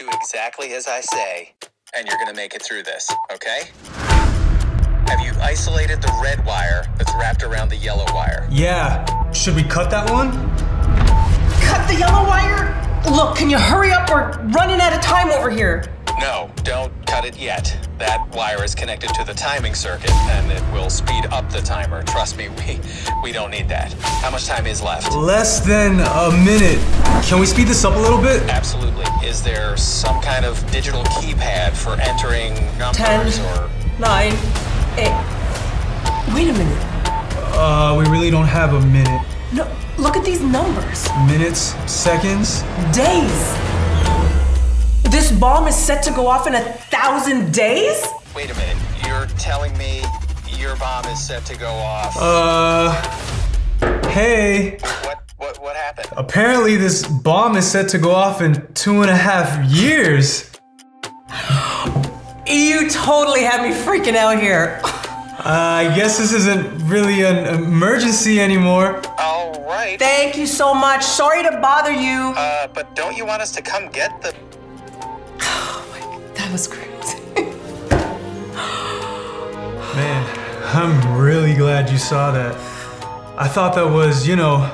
Do exactly as I say, and you're gonna make it through this, okay? Have you isolated the red wire that's wrapped around the yellow wire? Yeah. Should we cut that one? Cut the yellow wire? Look, can you hurry up? We're running out of time over here. No, don't cut it yet. That wire is connected to the timing circuit, and it will speed up the timer. Trust me, we we don't need that. How much time is left? Less than a minute. Can we speed this up a little bit? Absolutely. Is there some kind of digital keypad for entering numbers Ten. or Nine, eight. Wait a minute. Uh, we really don't have a minute. No, look at these numbers. Minutes? Seconds? Days. This bomb is set to go off in a thousand days? Wait a minute. You're telling me your bomb is set to go off. Uh. Hey. what what what happened? Apparently, this bomb is set to go off in two and a half years. You totally had me freaking out here. Uh, I guess this isn't really an emergency anymore. All right. Thank you so much. Sorry to bother you. Uh, but don't you want us to come get the That was crazy. Man, I'm really glad you saw that. I thought that was, you know,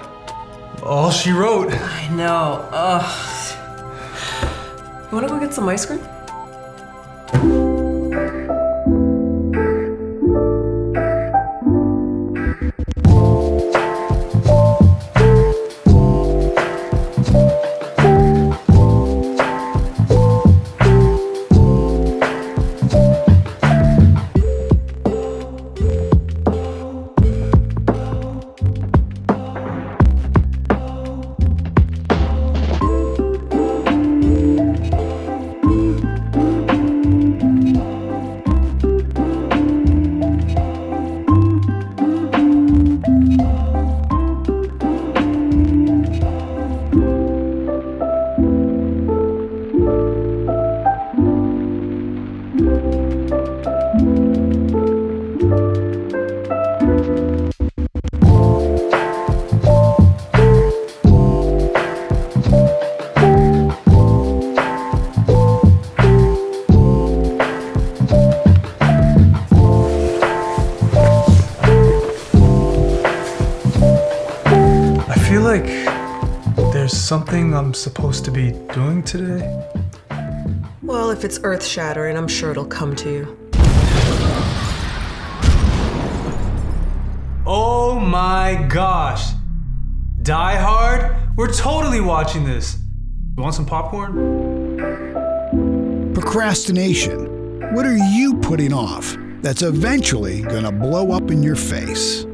all she wrote. I know. Ugh. You wanna go get some ice cream? Feel like there's something I'm supposed to be doing today. Well, if it's earth shattering, I'm sure it'll come to you. Oh my gosh. Die Hard? We're totally watching this. You want some popcorn? Procrastination. What are you putting off that's eventually gonna blow up in your face?